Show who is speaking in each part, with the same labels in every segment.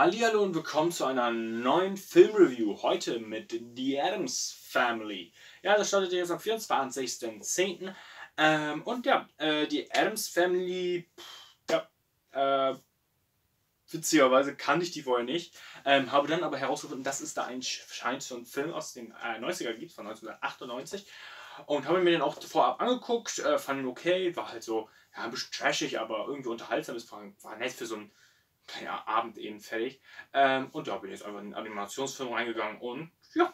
Speaker 1: Hallihallo und willkommen zu einer neuen Filmreview. Heute mit The Addams Family. Ja, das startet jetzt am 24.10. Ähm, und ja, äh, die Addams Family, pff, ja, äh, witzigerweise kannte ich die vorher nicht. Ähm, habe dann aber herausgefunden, dass es da anscheinend so einen Film aus den äh, 90er gibt, von 1998. Und habe mir den auch vorab angeguckt, äh, fand ihn okay, war halt so, ja, ein bisschen trashig, aber irgendwie unterhaltsam. Es war, nett für so einen ja, Abend eben fertig. Ähm, und da bin ich jetzt einfach in den Animationsfilm reingegangen und ja,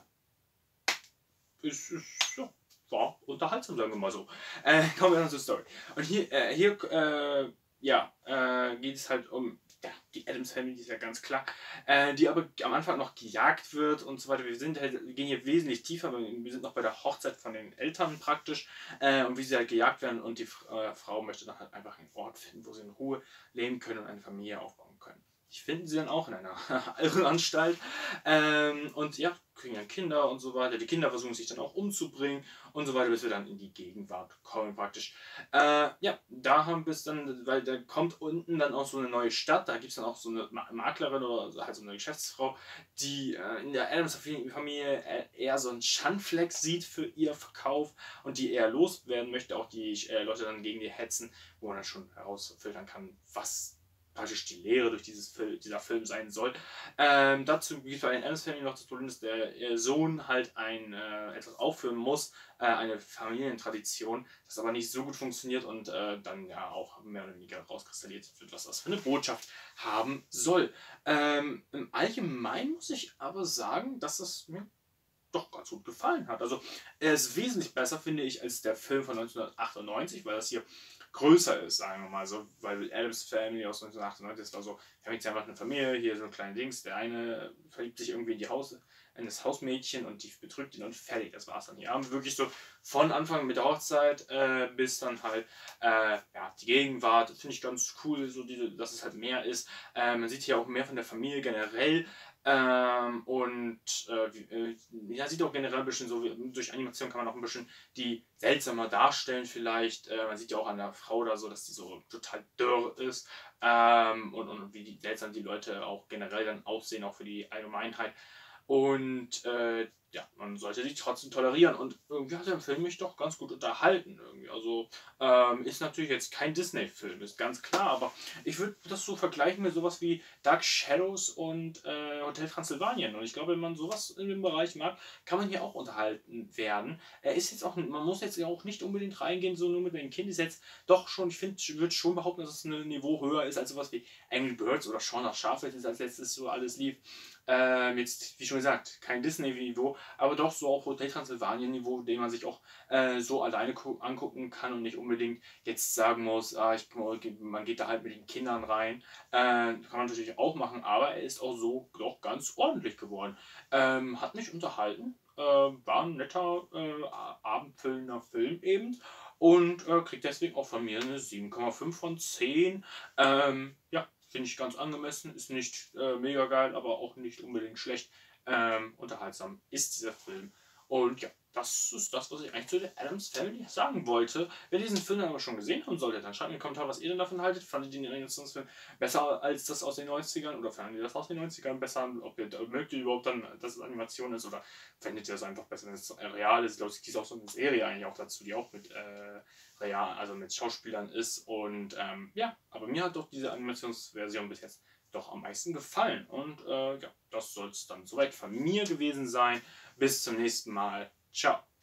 Speaker 1: es ist, ja, war unterhaltsam, sagen wir mal so. Äh, kommen wir dann zur Story. Und hier, äh, hier äh, ja, äh, geht es halt um ja, die Adams Family, ist ja ganz klar, äh, die aber am Anfang noch gejagt wird und so weiter. Wir sind halt, gehen hier wesentlich tiefer, wir sind noch bei der Hochzeit von den Eltern praktisch äh, und wie sie halt gejagt werden und die äh, Frau möchte dann halt einfach einen Ort finden, wo sie in Ruhe leben können und eine Familie aufbauen können. Die finden sie dann auch in einer Irrenanstalt. Ähm, und ja, kriegen dann Kinder und so weiter. Die Kinder versuchen sich dann auch umzubringen und so weiter, bis wir dann in die Gegenwart kommen praktisch. Äh, ja, da haben wir es dann, weil da kommt unten dann auch so eine neue Stadt. Da gibt es dann auch so eine Maklerin oder halt so eine Geschäftsfrau, die äh, in der Adams-Familie eher so einen Schandfleck sieht für ihr Verkauf und die eher loswerden möchte. Auch die äh, Leute dann gegen die hetzen, wo man dann schon herausfiltern kann, was praktisch die Lehre durch dieses Film, dieser Film sein soll. Ähm, dazu gibt es bei den Adams Family noch das Problem, dass der Sohn halt ein, äh, etwas aufführen muss, äh, eine Familientradition, das aber nicht so gut funktioniert und äh, dann ja auch mehr oder weniger rauskristallisiert wird, was das für eine Botschaft haben soll. Ähm, Im Allgemeinen muss ich aber sagen, dass es mir doch ganz gut gefallen hat. Also er ist wesentlich besser, finde ich, als der Film von 1998, weil das hier größer ist, sagen wir mal so, weil Adams Family aus 1998, das war so, wir haben jetzt einfach eine Familie, hier so ein kleines Dings, der eine verliebt sich irgendwie in die Haus, in das Hausmädchen und die betrügt ihn und fertig, das war's dann. Hier haben wir wirklich so von Anfang mit der Hochzeit äh, bis dann halt äh, ja, die Gegenwart, das finde ich ganz cool, so diese, dass es halt mehr ist. Äh, man sieht hier auch mehr von der Familie generell, ähm, und äh, äh, ja, sieht auch generell ein bisschen so, durch Animation kann man auch ein bisschen die seltsamer darstellen vielleicht. Äh, man sieht ja auch an der Frau da so, dass die so total dürr ist. Ähm, und, und wie die, seltsam die Leute auch generell dann aussehen, auch für die Allgemeinheit. Und äh, ja, man sollte sich trotzdem tolerieren. Und irgendwie hat der Film mich doch ganz gut unterhalten. Irgendwie. Also ähm, ist natürlich jetzt kein Disney-Film, ist ganz klar, aber ich würde das so vergleichen mit sowas wie Dark Shadows und äh, Hotel Transylvanien. Und ich glaube, wenn man sowas in dem Bereich mag, kann man hier auch unterhalten werden. Er ist jetzt auch, man muss jetzt ja auch nicht unbedingt reingehen, so nur mit den Kind ist jetzt doch schon, ich finde, würde schon behaupten, dass es ein Niveau höher ist als sowas wie Angry Birds oder Shaun of Sharp, als letztes so alles lief. Ähm, jetzt, wie schon gesagt, kein Disney-Niveau, aber doch so auf Hotel Transylvanien-Niveau, den man sich auch äh, so alleine angucken kann und nicht unbedingt jetzt sagen muss, ah, ich, man geht da halt mit den Kindern rein. Äh, kann man natürlich auch machen, aber er ist auch so doch ganz ordentlich geworden. Ähm, hat mich unterhalten, äh, war ein netter, äh, abendfüllender Film eben und äh, kriegt deswegen auch von mir eine 7,5 von 10. Ähm, ja, Finde ich ganz angemessen, ist nicht äh, mega geil, aber auch nicht unbedingt schlecht. Ähm, unterhaltsam ist dieser Film. Und ja, das ist das, was ich eigentlich zu der Adams Family sagen wollte. Wer diesen Film aber schon gesehen haben sollte, dann schreibt mir in den Kommentar, was ihr denn davon haltet. Fandet ihr den Animationsfilm besser als das aus den 90ern? Oder fandet ihr das aus den 90ern besser? Ob ihr, mögt ihr überhaupt dann, dass es Animation ist? Oder findet ihr das einfach besser, wenn es real ist? Ich glaube, es gibt auch so eine Serie eigentlich auch dazu, die auch mit äh, real, also mit Schauspielern ist. Und ähm, ja, aber mir hat doch diese Animationsversion bis jetzt doch am meisten gefallen. Und äh, ja, das soll es dann soweit von mir gewesen sein. Bis zum nächsten Mal. Ciao.